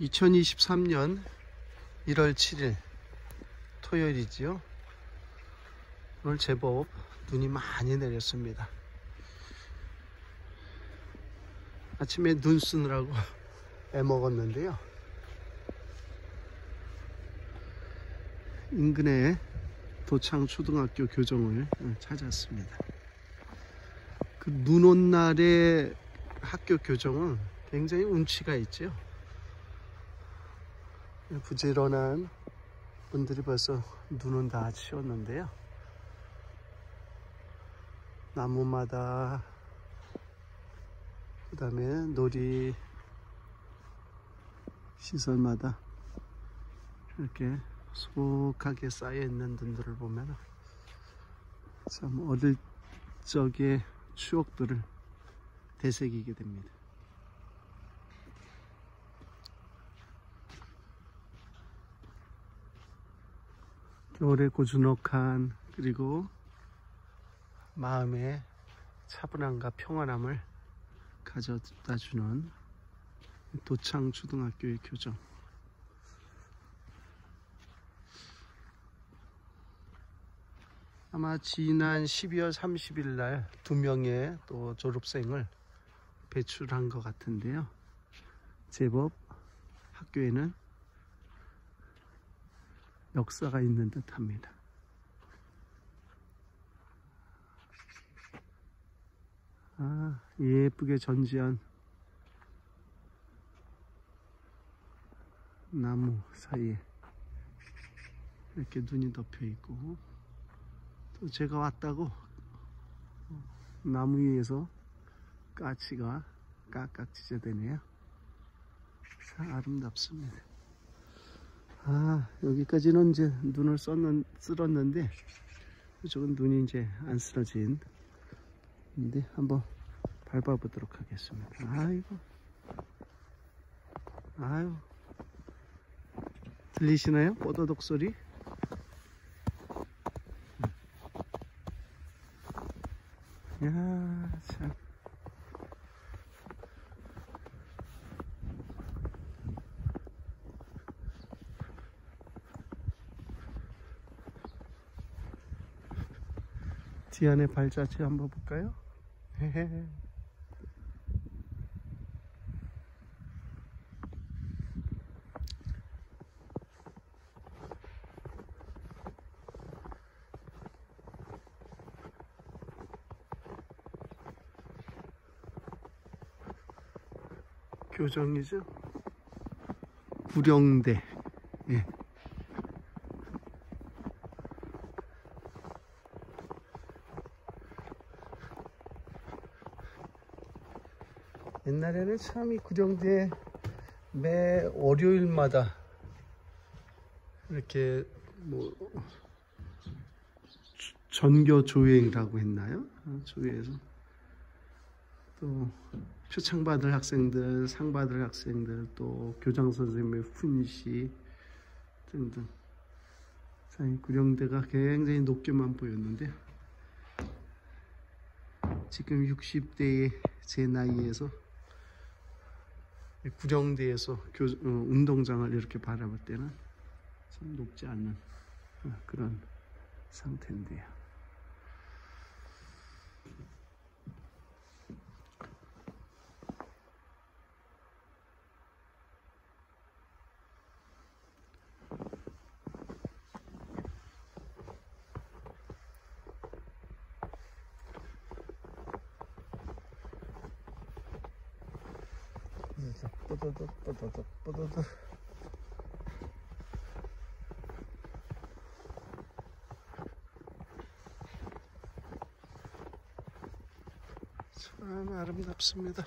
2023년 1월 7일 토요일이지요. 오늘 제법 눈이 많이 내렸습니다. 아침에 눈 쓰느라고 애 먹었는데요. 인근에 도창 초등학교 교정을 찾았습니다. 그 눈 온 날의 학교 교정은 굉장히 운치가 있죠. 부지런한 분들이 벌써 눈은 다 치웠는데요. 나무마다 그 다음에 놀이 시설마다 이렇게 소복하게 쌓여 있는 분들을 보면 참 어릴 적의 추억들을 되새기게 됩니다. 겨울의 고즈넉한 그리고 마음의 차분함과 평안함을 가져다 주는 도창 초등학교의 교정. 아마 지난 12월 30일 날 두 명의 또 졸업생을 배출한 것 같은데요. 제법 학교에는 역사가 있는 듯 합니다. 아, 예쁘게 전지한 나무 사이에 이렇게 눈이 덮여 있고 또 제가 왔다고 나무 위에서 까치가 깍깍 찢어대네요. 참 아름답습니다. 아 여기까지는 이제 눈을 썼는, 쓸었는데 이쪽은 눈이 이제 안 쓰러진 인데 한번 밟아 보도록 하겠습니다. 아이고. 아유. 들리시나요? 뽀도독 소리? 야참 디안의 발자취 한번 볼까요? 교정이죠? 구령대 예. 옛날에는 참 이 구령대 매 월요일마다 이렇게 뭐 전교 조회라고 했나요? 어, 조회에서 또 표창 받을 학생들, 상 받을 학생들, 또 교장 선생님의 훈시 등등. 구령대가 굉장히 높게만 보였는데 지금 60대의 제 나이에서 구령대에서 교, 어, 운동장을 이렇게 바라볼 때는 참 높지 않은 어, 그런 상태인데요. 뽀드득 뽀드득 뽀드득 참 아름답습니다